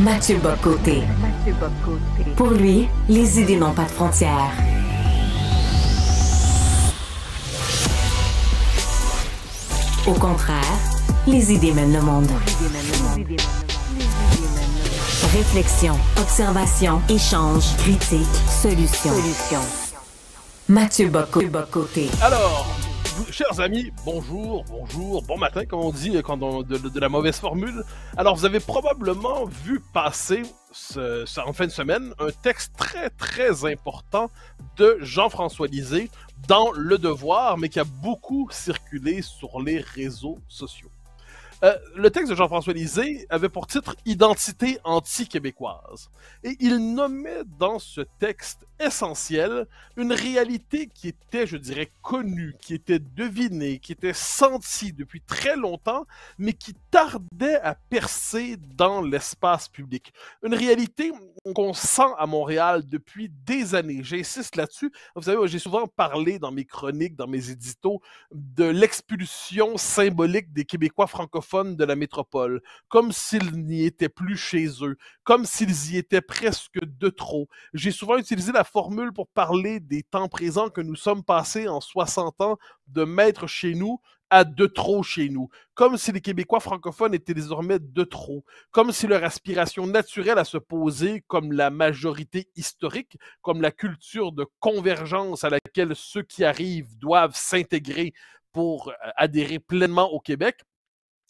Mathieu Bocoté. Pour lui, les idées n'ont pas de frontières. Au contraire, les idées mènent le monde. Réflexion, observation, échange, critique, solution. Mathieu Bocoté. Alors, chers amis, bonjour, bonjour, bon matin, comme on dit quand de, la mauvaise formule. Alors, vous avez probablement vu passer ce- en fin de semaine un texte très, très important de Jean-François Lisée dans Le Devoir, mais qui a beaucoup circulé sur les réseaux sociaux. Euh, le texte de Jean-François Lisée avait pour titre Identité anti-québécoise. Et il nommait dans ce texte essentiel une réalité qui était, je dirais, connue, qui était devinée, qui était sentie depuis très longtemps, mais qui tardait à percer dans l'espace public. Une réalité qu'on sent à Montréal depuis des années. J'insiste là-dessus. Vous savez, j'ai souvent parlé dans mes chroniques, dans mes éditos, de l'expulsion symbolique des Québécois francophones de la métropole, comme s'ils n'y étaient plus chez eux, comme s'ils y étaient presque de trop. J'ai souvent utilisé la formule pour parler des temps présents que nous sommes passés en 60 ans de mettre chez nous à de trop chez nous, comme si les Québécois francophones étaient désormais de trop, comme si leur aspiration naturelle à se poser comme la majorité historique, comme la culture de convergence à laquelle ceux qui arrivent doivent s'intégrer pour euh, adhérer pleinement au Québec,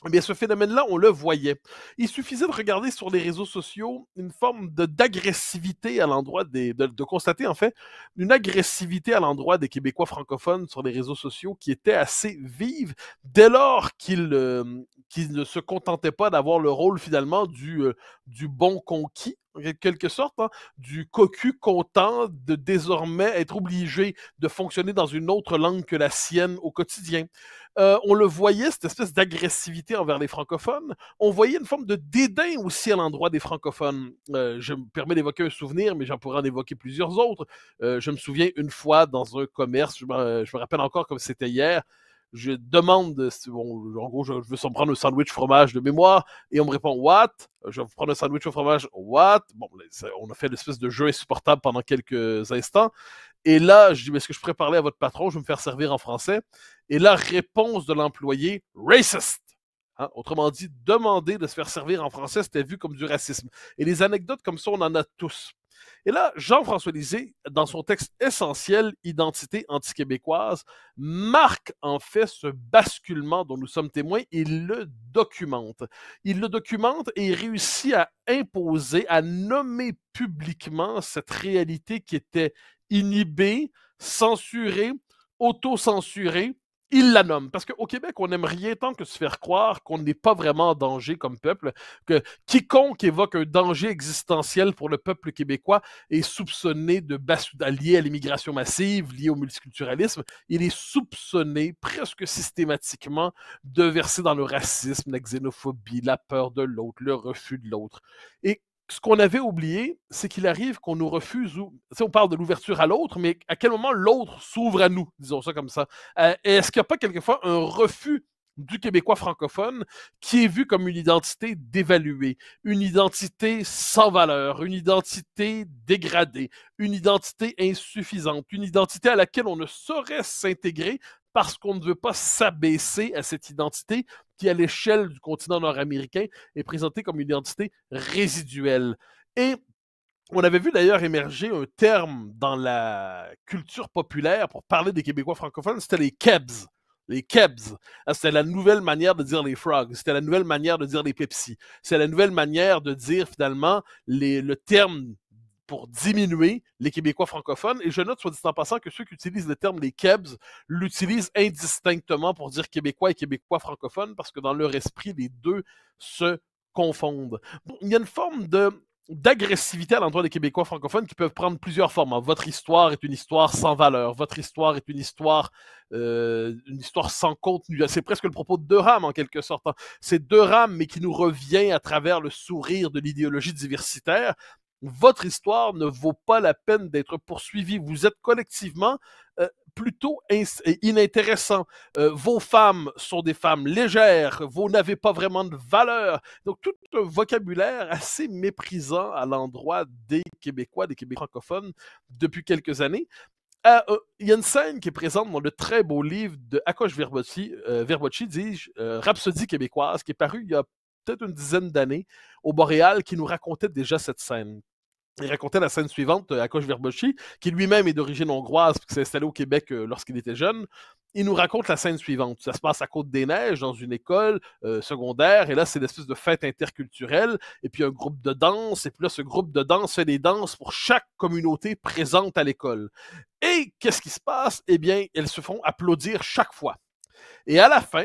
eh bien, ce phénomène-là, on le voyait. Il suffisait de regarder sur les réseaux sociaux une forme d'agressivité à l'endroit des. De, constater, en fait, une agressivité à l'endroit des Québécois francophones sur les réseaux sociaux qui était assez vive dès lors qu'ils euh, qu'ils ne se contentaient pas d'avoir le rôle finalement du, euh, bon conquis, en quelque sorte, hein, du cocu content de désormais être obligé de fonctionner dans une autre langue que la sienne au quotidien. Euh, on le voyait, cette espèce d'agressivité envers les francophones. On voyait une forme de dédain aussi à l'endroit des francophones. Euh, je me permets d'évoquer un souvenir, mais j'en pourrais en évoquer plusieurs autres. Euh, je me souviens une fois dans un commerce, je me, rappelle encore comme c'était hier, je demande, bon, en gros, je, veux s'en prendre un sandwich fromage de mémoire, et on me répond What? Je vais prendre un sandwich au fromage, What? Bon, on a fait l'espèce de jeu insupportable pendant quelques instants. Et là, je dis, mais est-ce que je pourrais parler à votre patron? Je vais me faire servir en français. Et la réponse de l'employé, racist. Hein, Autrement dit, demander de se faire servir en français, c'était vu comme du racisme. Et les anecdotes comme ça, on en a tous. Et là, Jean-François Lisée, dans son texte essentiel, Identité anti-québécoise, marque en fait ce basculement dont nous sommes témoins. Il le documente. Il le documente et il réussit à imposer, à nommer publiquement cette réalité qui était inhibée, censurée, auto-censurée, il la nomme. Parce qu'au Québec, on n'aime rien tant que se faire croire qu'on n'est pas vraiment en danger comme peuple, que quiconque évoque un danger existentiel pour le peuple québécois est soupçonné de lié à l'immigration massive, lié au multiculturalisme. Il est soupçonné presque systématiquement de verser dans le racisme, la xénophobie, la peur de l'autre, le refus de l'autre. Et ce qu'on avait oublié, c'est qu'il arrive qu'on nous refuse, on parle de l'ouverture à l'autre, mais à quel moment l'autre s'ouvre à nous, disons ça comme ça? Euh, Est-ce qu'il n'y a pas quelquefois un refus du Québécois francophone qui est vu comme une identité dévaluée, une identité sans valeur, une identité dégradée, une identité insuffisante, une identité à laquelle on ne saurait s'intégrer parce qu'on ne veut pas s'abaisser à cette identité qui, à l'échelle du continent nord-américain, est présentée comme une identité résiduelle. Et on avait vu d'ailleurs émerger un terme dans la culture populaire pour parler des Québécois francophones, c'était les Kebs. Les Kebs. Ah, C'était la nouvelle manière de dire les frogs. C'était la nouvelle manière de dire les Pepsi. C'est la nouvelle manière de dire finalement les, le terme pour diminuer les Québécois francophones. Et je note, soit dit en passant, que ceux qui utilisent le terme les Kebs l'utilisent indistinctement pour dire Québécois et Québécois francophones parce que dans leur esprit, les deux se confondent. Il y a une forme de d'agressivité à l'endroit des Québécois francophones qui peuvent prendre plusieurs formes. hein. Votre histoire est une histoire sans valeur. Votre histoire est une histoire, euh, une histoire sans contenu. C'est presque le propos de Durham en quelque sorte. hein. C'est Durham, mais qui nous revient à travers le sourire de l'idéologie diversitaire. Votre histoire ne vaut pas la peine d'être poursuivie. Vous êtes collectivement euh, plutôt inintéressant. Euh, vos femmes sont des femmes légères, vous n'avez pas vraiment de valeur. Donc tout un vocabulaire assez méprisant à l'endroit des Québécois, des Québécois francophones depuis quelques années. Euh, il y a une scène qui est présente dans le très beau livre de Akosh Verbocci, euh, dis-je, Rhapsodie québécoise, qui est paru il y a peut-être une dizaine d'années au Boréal, qui nous racontait déjà cette scène. Il racontait la scène suivante à Koch Verbochi, qui lui-même est d'origine hongroise, qui s'est installé au Québec euh, lorsqu'il était jeune. Il nous raconte la scène suivante. Ça se passe à Côte-des-Neiges, dans une école euh, secondaire, et là, c'est l'espèce de fête interculturelle, et puis un groupe de danse, et puis là, ce groupe de danse fait des danses pour chaque communauté présente à l'école. Et qu'est-ce qui se passe? Eh bien, elles se font applaudir chaque fois. Et à la fin,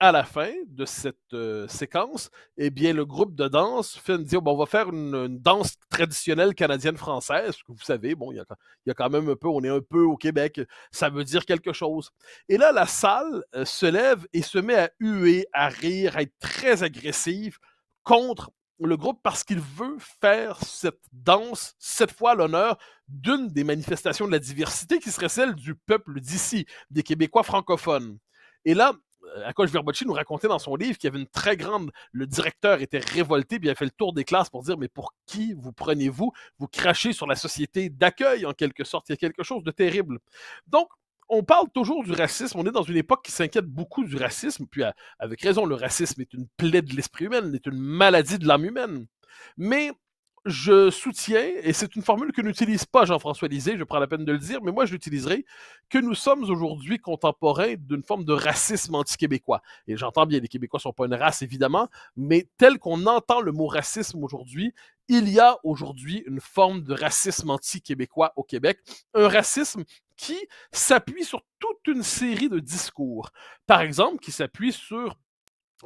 à la fin de cette euh, séquence, eh bien, le groupe de danse fait dire bon, on va faire une, danse traditionnelle canadienne-française. Vous savez, bon, il y, a, quand même un peu, on est un peu au Québec, ça veut dire quelque chose. Et là, la salle euh, se lève et se met à huer, à rire, à être très agressive contre le groupe parce qu'il veut faire cette danse, cette fois l'honneur d'une des manifestations de la diversité qui serait celle du peuple d'ici, des Québécois francophones. Et là, euh, Akosh Verbocci nous racontait dans son livre qu'il y avait une très grande. Le directeur était révolté, puis il a fait le tour des classes pour dire Mais pour qui vous prenez-vous? Vous crachez sur la société d'accueil, en quelque sorte. Il y a quelque chose de terrible. Donc, on parle toujours du racisme. On est dans une époque qui s'inquiète beaucoup du racisme. Puis, avec raison, le racisme est une plaie de l'esprit humain, est une maladie de l'âme humaine. Mais je soutiens, et c'est une formule que n'utilise pas Jean-François Lisée, je prends la peine de le dire, mais moi je l'utiliserai, que nous sommes aujourd'hui contemporains d'une forme de racisme anti-québécois. Et j'entends bien, les Québécois ne sont pas une race, évidemment, mais tel qu'on entend le mot racisme aujourd'hui, il y a aujourd'hui une forme de racisme anti-québécois au Québec. Un racisme qui s'appuie sur toute une série de discours. Par exemple, qui s'appuie sur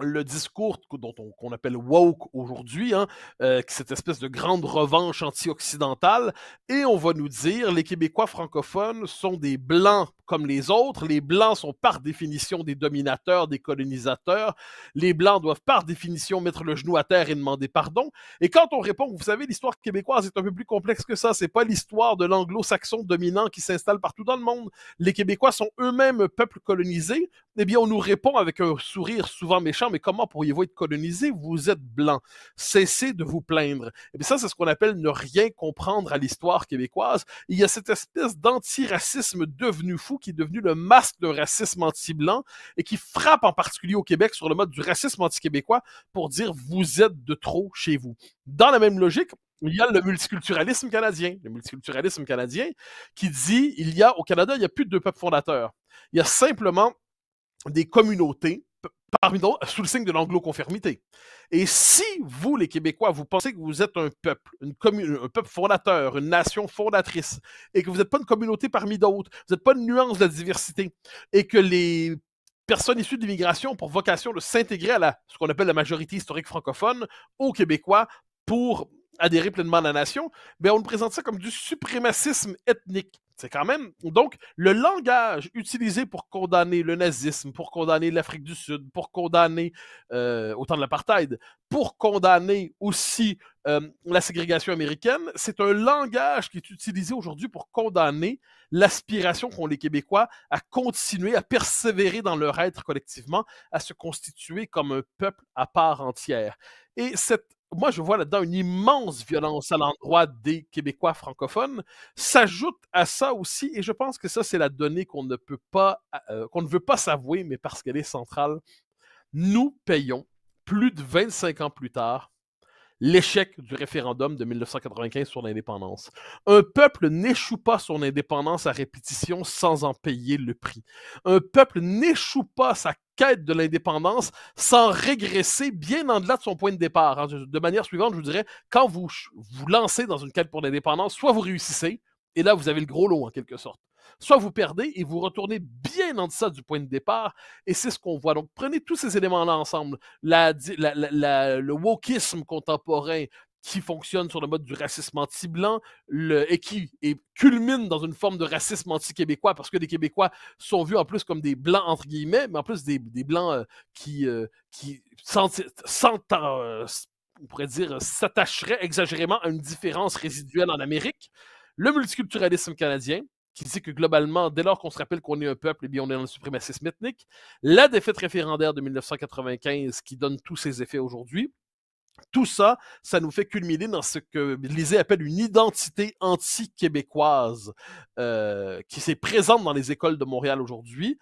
le discours dont on, qu'on appelle woke aujourd'hui, hein, euh, cette espèce de grande revanche anti-occidentale, et on va nous dire les Québécois francophones sont des blancs comme les autres, les blancs sont par définition des dominateurs, des colonisateurs, les blancs doivent par définition mettre le genou à terre et demander pardon. Et quand on répond, vous savez, l'histoire québécoise est un peu plus complexe que ça, c'est pas l'histoire de l'anglo-saxon dominant qui s'installe partout dans le monde. Les Québécois sont eux-mêmes peuple colonisé. Eh bien, on nous répond avec un sourire souvent méchant mais comment pourriez-vous être colonisé? Vous êtes blanc. Cessez de vous plaindre. Et eh bien ça, c'est ce qu'on appelle ne rien comprendre à l'histoire québécoise. Il y a cette espèce d'antiracisme devenu fou qui est devenu le masque d'un racisme anti-blanc et qui frappe en particulier au Québec sur le mode du racisme anti-québécois pour dire vous êtes de trop chez vous. Dans la même logique, il y a le multiculturalisme canadien. Le multiculturalisme canadien qui dit il y a au Canada, il n'y a plus de deux peuples fondateurs. Il y a simplement des communautés parmi d'autres, sous le signe de l'anglo-conformité. Et si vous, les Québécois, vous pensez que vous êtes un peuple, une un peuple fondateur, une nation fondatrice, et que vous n'êtes pas une communauté parmi d'autres, vous n'êtes pas une nuance de la diversité, et que les personnes issues de l'immigration ont pour vocation de s'intégrer à ce qu'on appelle la majorité historique francophone, aux Québécois, pour adhérer pleinement à la nation, ben on nous présente ça comme du suprémacisme ethnique. C'est quand même. Donc, le langage utilisé pour condamner le nazisme, pour condamner l'Afrique du Sud, pour condamner euh, autant de l'apartheid, pour condamner aussi euh, la ségrégation américaine, c'est un langage qui est utilisé aujourd'hui pour condamner l'aspiration qu'ont les Québécois à continuer à persévérer dans leur être collectivement, à se constituer comme un peuple à part entière. Et cette moi, je vois là-dedans une immense violence à l'endroit des Québécois francophones. S'ajoute à ça aussi, et je pense que ça, c'est la donnée qu'on ne peut pas, euh, qu'on ne veut pas s'avouer, mais parce qu'elle est centrale. Nous payons plus de 25 ans plus tard l'échec du référendum de 1995 sur l'indépendance. Un peuple n'échoue pas son indépendance à répétition sans en payer le prix. Un peuple n'échoue pas sa quête de l'indépendance sans régresser bien en delà de son point de départ. Hein. De manière suivante, je vous dirais, quand vous vous lancez dans une quête pour l'indépendance, soit vous réussissez, et là, vous avez le gros lot en quelque sorte soit vous perdez et vous retournez bien en deçà du point de départ. Et c'est ce qu'on voit. Donc, prenez tous ces éléments-là ensemble. le wokisme contemporain qui fonctionne sur le mode du racisme anti-blanc et qui culmine dans une forme de racisme anti-québécois parce que les Québécois sont vus en plus comme des blancs entre guillemets, mais en plus des, blancs euh, qui, euh, euh, on pourrait dire, s'attacheraient exagérément à une différence résiduelle en Amérique. Le multiculturalisme canadien, qui dit que globalement, dès lors qu'on se rappelle qu'on est un peuple, eh bien, on est dans le suprémacisme ethnique. La défaite référendaire de 1995 qui donne tous ses effets aujourd'hui. Tout ça, ça nous fait culminer dans ce que Lisée appelle une identité anti-québécoise euh, qui s'est présente dans les écoles de Montréal aujourd'hui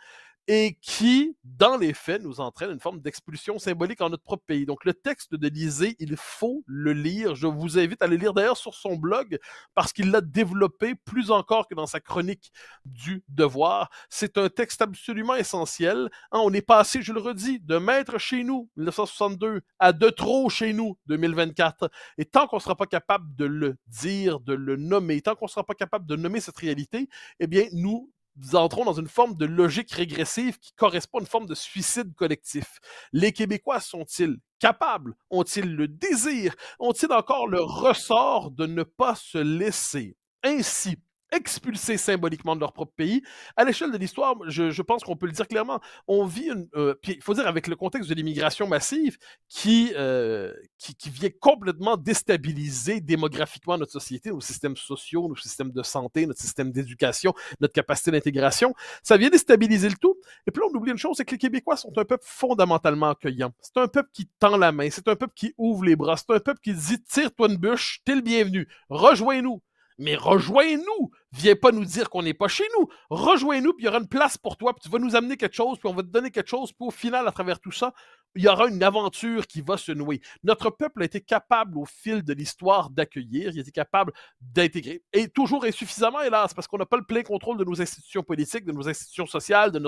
et qui, dans les faits, nous entraîne une forme d'expulsion symbolique en notre propre pays. Donc le texte de Lisée, il faut le lire. Je vous invite à le lire d'ailleurs sur son blog parce qu'il l'a développé plus encore que dans sa chronique du devoir. C'est un texte absolument essentiel. Hein, on est passé, je le redis, de maître chez nous, 1962, à de trop chez nous, 2024. Et tant qu'on ne sera pas capable de le dire, de le nommer, tant qu'on ne sera pas capable de nommer cette réalité, eh bien, nous nous entrons dans une forme de logique régressive qui correspond à une forme de suicide collectif. Les Québécois sont-ils capables? Ont-ils le désir? Ont-ils encore le ressort de ne pas se laisser? Ainsi expulsés symboliquement de leur propre pays. À l'échelle de l'histoire, je, pense qu'on peut le dire clairement, on vit une... Euh, puis il faut dire avec le contexte de l'immigration massive qui, euh, qui, qui, vient complètement déstabiliser démographiquement notre société, nos systèmes sociaux, nos systèmes de santé, notre système d'éducation, notre capacité d'intégration. Ça vient déstabiliser le tout. Et puis là, on oublie une chose, c'est que les Québécois sont un peuple fondamentalement accueillant. C'est un peuple qui tend la main, c'est un peuple qui ouvre les bras, c'est un peuple qui dit tire-toi une bûche, t'es le bienvenu, rejoins-nous mais rejoins-nous. Viens pas nous dire qu'on n'est pas chez nous. Rejoins-nous, puis il y aura une place pour toi, puis tu vas nous amener quelque chose, puis on va te donner quelque chose, puis au final, à travers tout ça, il y aura une aventure qui va se nouer. Notre peuple a été capable, au fil de l'histoire, d'accueillir, il a été capable d'intégrer. Et toujours insuffisamment, hélas, parce qu'on n'a pas le plein contrôle de nos institutions politiques, de nos institutions sociales, de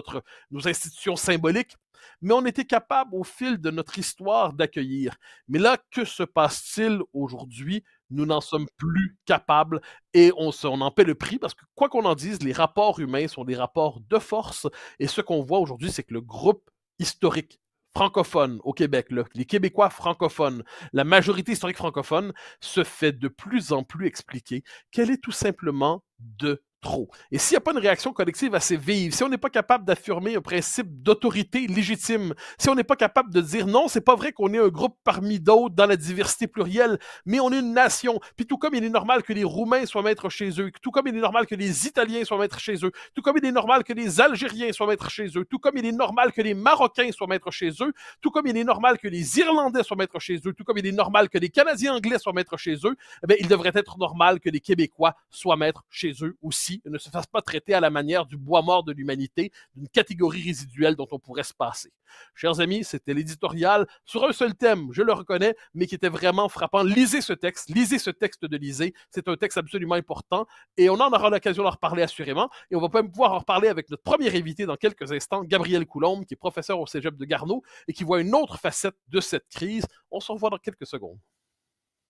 nos institutions symboliques, mais on était capable, au fil de notre histoire, d'accueillir. Mais là, que se passe-t-il aujourd'hui? Nous n'en sommes plus capables et on, en paie le prix parce que, quoi qu'on en dise, les rapports humains sont des rapports de force et ce qu'on voit aujourd'hui, c'est que le groupe historique francophone au Québec, les Québécois francophones, la majorité historique francophone, se fait de plus en plus expliquer qu'elle est tout simplement de Et s'il n'y a pas une réaction collective assez vive, si on n'est pas capable d'affirmer un principe d'autorité légitime, si on n'est pas capable de dire non, c'est pas vrai qu'on est un groupe parmi d'autres dans la diversité plurielle, mais on est une nation. Puis tout comme il est normal que les Roumains soient maîtres chez eux, tout comme il est normal que les Italiens soient maîtres chez eux, tout comme il est normal que les Algériens soient maîtres chez eux, tout comme il est normal que les Marocains soient maîtres chez eux, tout comme il est normal que les Irlandais soient maîtres chez eux, tout comme il est normal que les Canadiens anglais soient maîtres chez eux, eh il devrait être normal que les Québécois soient maîtres chez eux aussi ne se fasse pas traiter à la manière du bois mort de l'humanité, d'une catégorie résiduelle dont on pourrait se passer. Chers amis, c'était l'éditorial sur un seul thème, je le reconnais, mais qui était vraiment frappant. Lisez ce texte, lisez ce texte de Lisée. C'est un texte absolument important et on en aura l'occasion d'en reparler assurément. Et on va même pouvoir en reparler avec notre premier invité dans quelques instants, Gabriel Coulombe, qui est professeur au cégep de Garneau et qui voit une autre facette de cette crise. On se revoit dans quelques secondes.